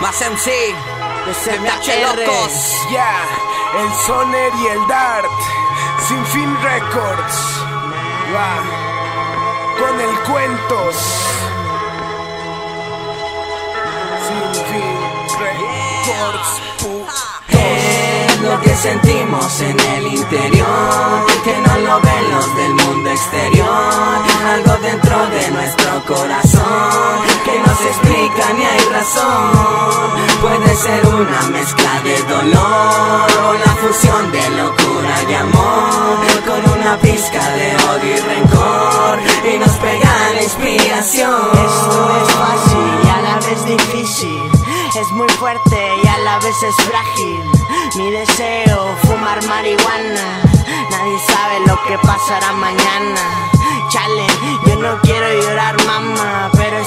Más MC, MH Locos. Ya, el Soner y el Dart, Sin Fin Records. Va, con el Cuentos. Sin Fin Records. Es lo que sentimos en el interior, lo ven los del mundo exterior. Algo dentro de nuestro corazón, que no se explica ni hay razón. Puede ser una mezcla de dolor, o la fusión de locura y amor, con una pizca de odio y rencor, y nos pega la inspiración. Esto es fácil y a la vez difícil. Es muy fuerte y a la vez es frágil. Mi deseo, fumar marihuana. Nadie sabe lo que pasará mañana. Chale,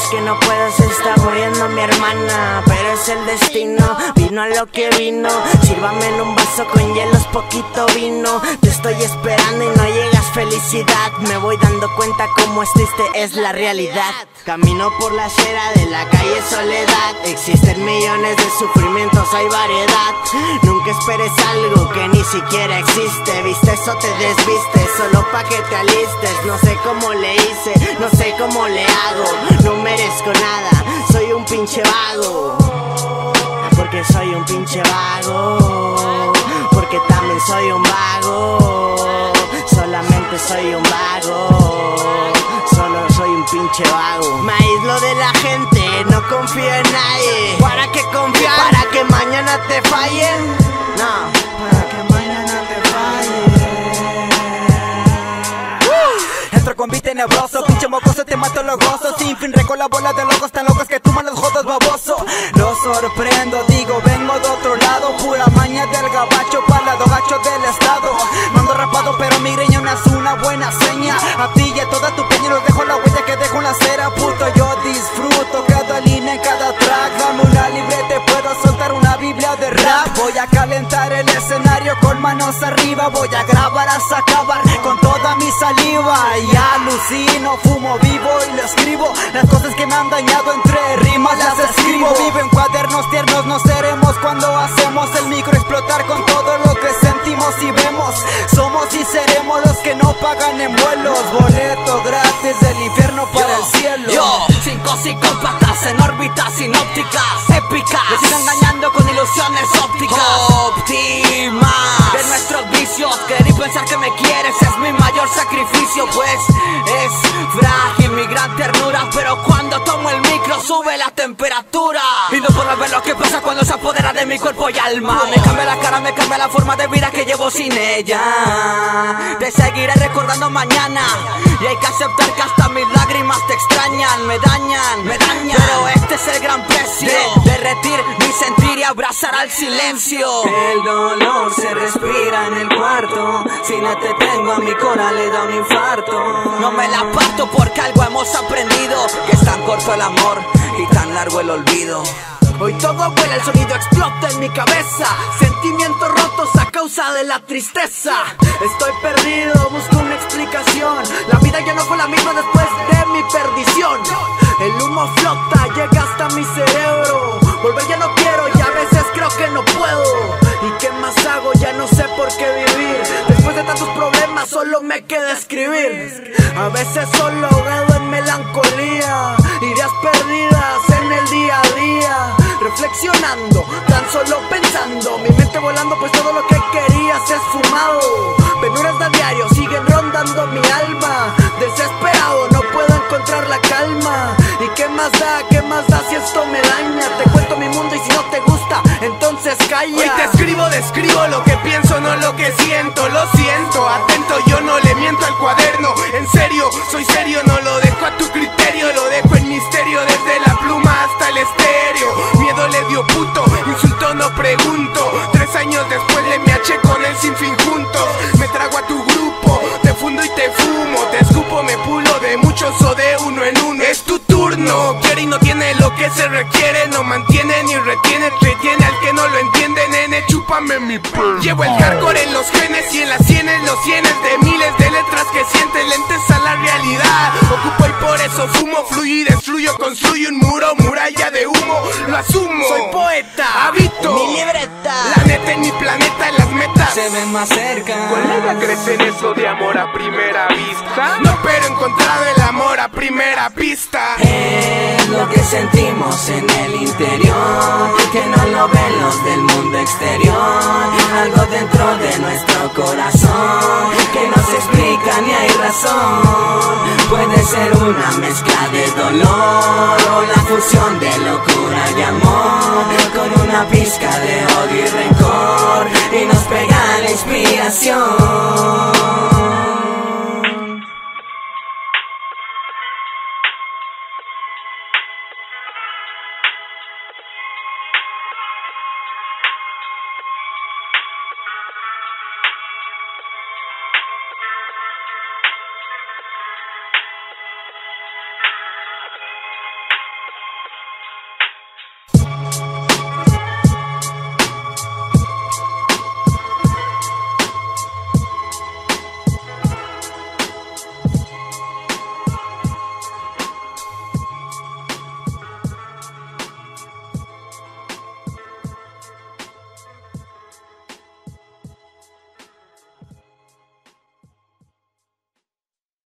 que no puedo, se está muriendo mi hermana. Pero es el destino, vino a lo que vino. Sírvame en un vaso con hielos, poquito vino. Te estoy esperando y no llegas, felicidad. Me voy dando cuenta cómo es triste es la realidad. Camino por la acera de la calle Soledad. Existen millones de sufrimientos, hay variedad. Nunca esperes algo que ni siquiera existe. Viste eso, te desviste, solo pa' que te alistes. No sé cómo le hice, no sé cómo le hago. No merezco nada, soy un pinche vago. Porque soy un pinche vago. Porque también soy un vago. Solamente soy un vago. Solo soy un pinche vago. Me aíslo de la gente, no confío en nadie. ¿Para qué confiar? ¿Para que mañana te fallen? No, fallen. Entro con beat tenebroso, pinche mocoso, te mato los gozos Sin fin reco la bola de locos tan locos que tuman los jodos baboso. Lo sorprendo, digo, vengo de otro lado. Pura maña del gabacho, palado gacho del estado. No ando rapado, pero mi greña no es una buena seña. A ti y a toda tu arriba Voy a grabar hasta acabar con toda mi saliva. Y alucino, fumo vivo y lo escribo. Las cosas que me han dañado entre rimas las escribo. Vivo en cuadernos tiernos, no seremos cuando hacemos el micro explotar con todo lo que sentimos y vemos. Somos y seremos los que no pagan en vuelos. Boleto gratis del infierno para el cielo. Yo, cinco psicópatas en órbitas sinópticas pues es frágil mi gran ternura. Pero cuando tomo el micro sube la temperatura. Mi cuerpo y alma. Me cambia la cara, me cambia la forma de vida que llevo sin ella. Te seguiré recordando mañana. Y hay que aceptar que hasta mis lágrimas te extrañan, me dañan, me dañan. Pero este es el gran precio de derretir mi sentir y abrazar al silencio. El dolor se respira en el cuarto. Si no te tengo a mi cora le da un infarto. No me la parto porque algo hemos aprendido. Que es tan corto el amor y tan largo el olvido. Hoy todo vuela, el sonido explota en mi cabeza. Sentimientos rotos a causa de la tristeza. Estoy perdido, busco una explicación. La vida ya no fue la misma después de mi perdición. El humo flota, llega hasta mi cerebro. Volver ya no quiero y a veces creo que no puedo. ¿Y qué más hago? Ya no sé por qué vivir. Después de tantos problemas, solo me queda escribir. A veces solo ahogado en melancolía. Reflexionando, tan solo pensando. Mi mente volando, pues todo lo que quería se ha esfumado. Penuras de diario siguen rondando mi alma. Desesperado, no puedo encontrar la calma. ¿Y qué más da? ¿Qué más da si esto me daña? Te cuento mi mundo y si no te gusta, entonces calla. Hoy te escribo, describo lo que pienso, no lo que siento. Lo siento, atento, yo no sin fin juntos. Me trago a tu grupo, te fundo y te fumo. Te escupo, me pulo de muchos o de uno en uno. Es tu turno, quiere y no tiene lo que se requiere. No mantiene ni retiene, retiene al que no lo entiende, nene. Chúpame mi pelo. Llevo el hardcore en los genes y en las sienes, los cienes de miles de letras que sienten lentes a la realidad. Ocupo y por eso fumo, fluyo y destruyo, construyo un muro, muralla de humo. lo asumo. Soy poeta, habito mi libreta. En mi planeta, en las metas Se ven más cerca. Colega, ¿crees en eso de amor a primera vista? No, pero he encontrado el amor a primera pista. Es lo que sentimos en el interior, que no lo ven los del mundo exterior. Algo dentro de nuestro corazón, que no se explica ni hay razón. Ser una mezcla de dolor o la fusión de locura y amor, con una pizca de odio y rencor, y nos pega la inspiración.